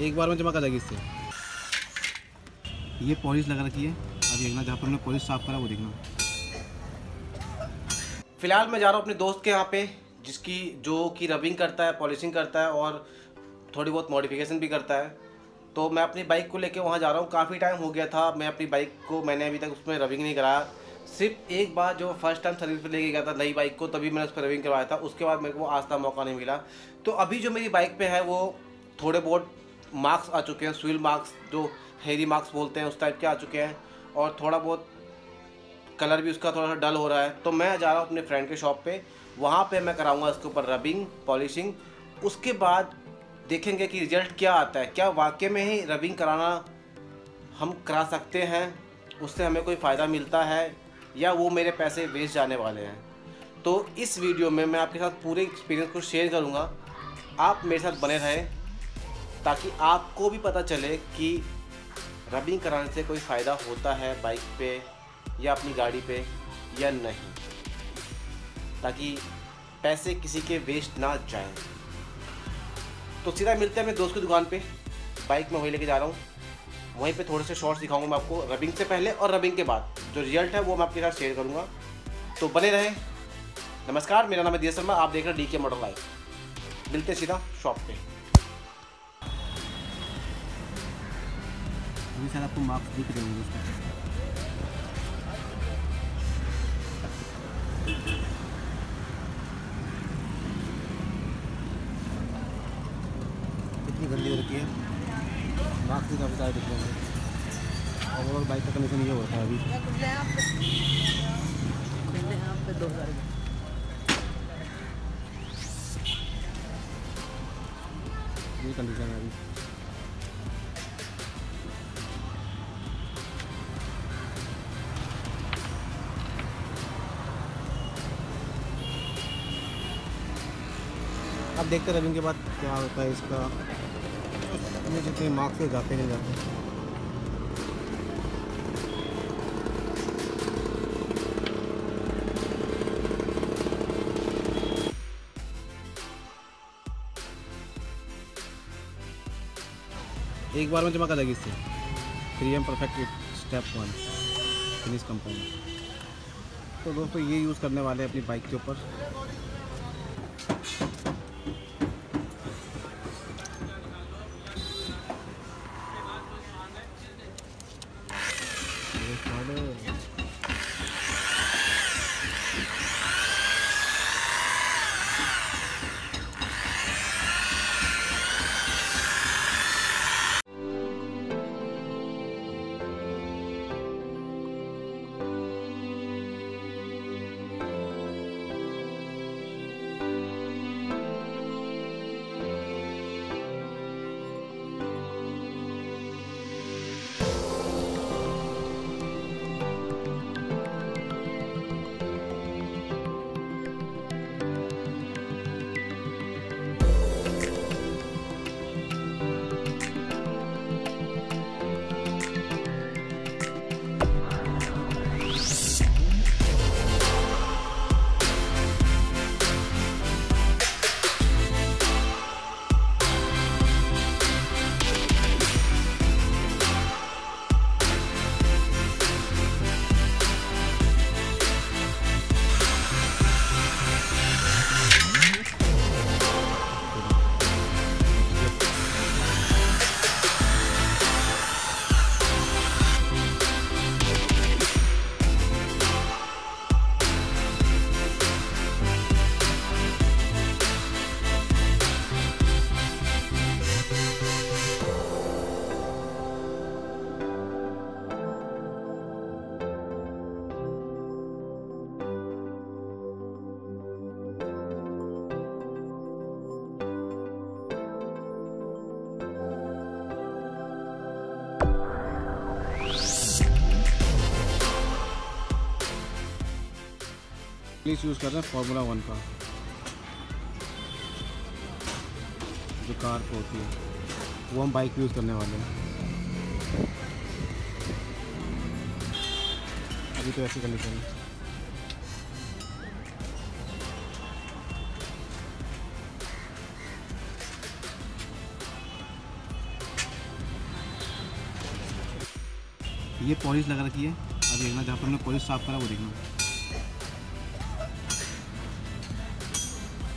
एक बार में चमक आ जाएगी इससे। ये पॉलिश लगा रखी है। अब देखना, जहाँ पर हमने पॉलिश साफ़ करा, वो देखना। फ़िलहाल मैं जा रहा हूँ अपने दोस्त के यहाँ पे, जिसकी, जो कि रबिंग करता है पॉलिशिंग करता है, और थोड़ी बहुत मॉडिफिकेशन भी करता है। तो मैं अपनी बाइक को लेके वहाँ जा रहा हूँ। काफ़ी टाइम हो गया था, मैं अपनी बाइक को, मैंने अभी तक उसमें रबिंग नहीं कराया। सिर्फ़ एक बार जो फ़र्स्ट टाइम सर्विस पे लेके गया था, नई बाइक को, तभी मैंने उस पर रविंग करवाया था। उसके बाद मेरे को आज तक मौका नहीं मिला। तो अभी जो मेरी बाइक पे है, वो थोड़े बहुत मार्क्स आ चुके हैं स्विल मार्क्स, जो हेरी मार्क्स बोलते हैं, उस टाइप के आ चुके हैं। और थोड़ा बहुत कलर भी उसका थोड़ा सा डल हो रहा है। तो मैं जा रहा हूँ अपने फ्रेंड के शॉप पे। वहाँ पे मैं कराऊँगा इसके ऊपर रबिंग पॉलिशिंग उसके बाद देखेंगे कि रिज़ल्ट क्या आता है। क्या वाकई में ही रबिंग कराना हम करा सकते हैं? उससे हमें कोई फ़ायदा मिलता है? या वो मेरे पैसे वेस्ट जाने वाले हैं? तो इस वीडियो में मैं आपके साथ पूरे एक्सपीरियंस को शेयर करूँगा। आप मेरे साथ बने रहें। ताकि आपको भी पता चले कि रबिंग कराने से कोई फ़ायदा होता है बाइक पे या अपनी गाड़ी पे या नहीं। ताकि पैसे किसी के वेस्ट ना जाएँ। तो सीधा मिलते हैं अपने दोस्त की दुकान पे। बाइक में वही लेके जा रहा हूँ। वहीं पे थोड़े से शॉर्ट्स दिखाऊँगा मैं आपको रबिंग से पहले और रबिंग के बाद। जो रिज़ल्ट है वो मैं आपके साथ शेयर करूँगा। तो बने रहें। नमस्कार, मेरा नाम है दिया शर्मा। आप देख रहे हैं डी के मॉडल लाइफ मिलते हैं सीधा शॉप पे। अभी शायद आपको मार्क्स दिख रहे होंगे उसका। कितनी गंदी हो है। मार्क्स भी काफ़ी सारे दिख रहे हैं ओवरऑल बाइक का कंडीशन ये होता है अभी। ये कंडीशन है अभी। अब देखते रविंग के बाद क्या होता है इसका? हमें जितने मार्क्स से जाते नहीं जाते एक बार में आ जाएगी इससे। Three M perfect step one finish compound तो दोस्तों, ये यूज़ करने वाले हैं अपनी बाइक के ऊपर। प्लीज़ यूज़ कर रहे हैं फार्मूला वन का। जो कार होती है। वो हम बाइक यूज़ करने वाले हैं। अभी तो ऐसी कंडीशन है। ये पॉलिश लगा रखी है। अब देखना जहाँ पर हमने पॉलिश साफ़ करा, वो देखना।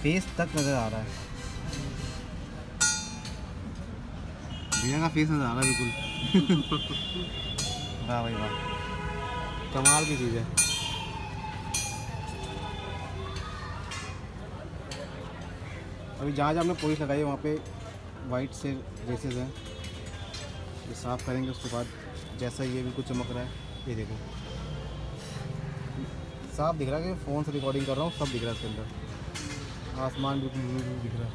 फेस तक नज़र आ रहा है। भैया का फेस नज़र आ रहा है बिल्कुल। वाह भाई वाह। कमाल की चीज़ है। अभी जहाँ जहाँ हमने पॉलिश लगाई है वहाँ पे वाइट से रेसेस हैं। ये साफ़ करेंगे उसके बाद जैसा ये बिल्कुल चमक रहा है ये देखो। साफ़ दिख रहा है कि फ़ोन से रिकॉर्डिंग कर रहा हूँ सब दिख रहा है इसके अंदर। आसमान बिल्कुल ब्लू ब्लू दिख रहा है।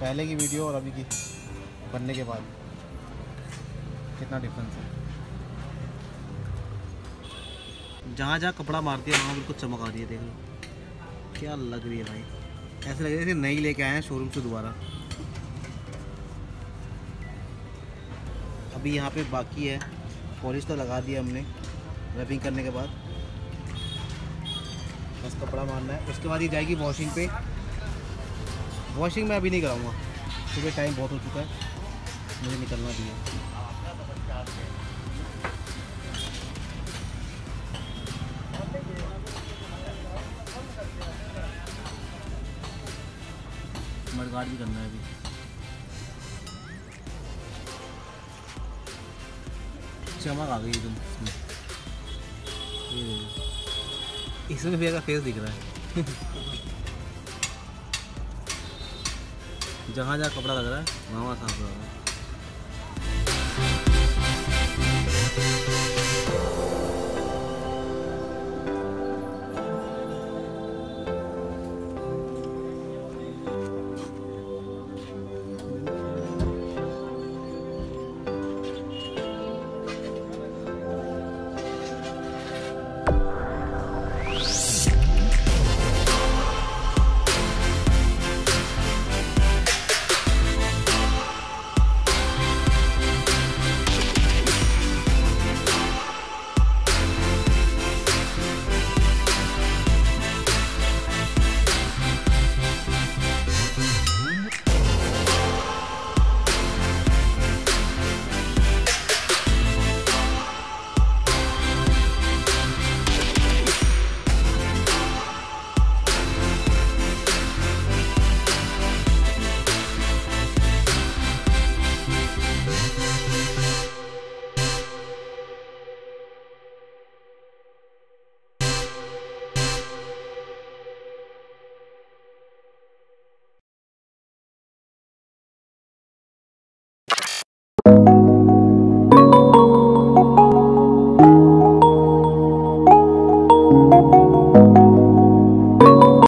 पहले की वीडियो और अभी की बनने के बाद। कितना डिफरेंस है। जहाँ जहाँ कपड़ा मारती है, वहाँ बिल्कुल चमक आ रही है, देख लो। क्या लग रही है भाई। ऐसे लग रही है जैसे नई लेके आए हैं शोरूम से दोबारा। अभी यहाँ पे बाकी है। पॉलिश तो लगा दिया हमने। रबिंग करने के बाद। बस कपड़ा मारना है। उसके बाद ये जाएगी वॉशिंग पे। वॉशिंग मैं अभी नहीं कराऊँगा। सुबह टाइम बहुत हो चुका है। मुझे निकलना भी है। भी करना है अभी। चमक आ गई एकदम। इसमें इसमें भैया का फेस दिख रहा है। जहाँ जहाँ कपड़ा लग रहा है, वहाँ वहाँ साफ़ रहा है।